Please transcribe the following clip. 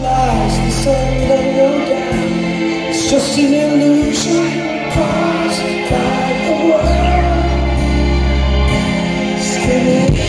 Lies the sun they go down It's just an illusion caused by the world. Skinny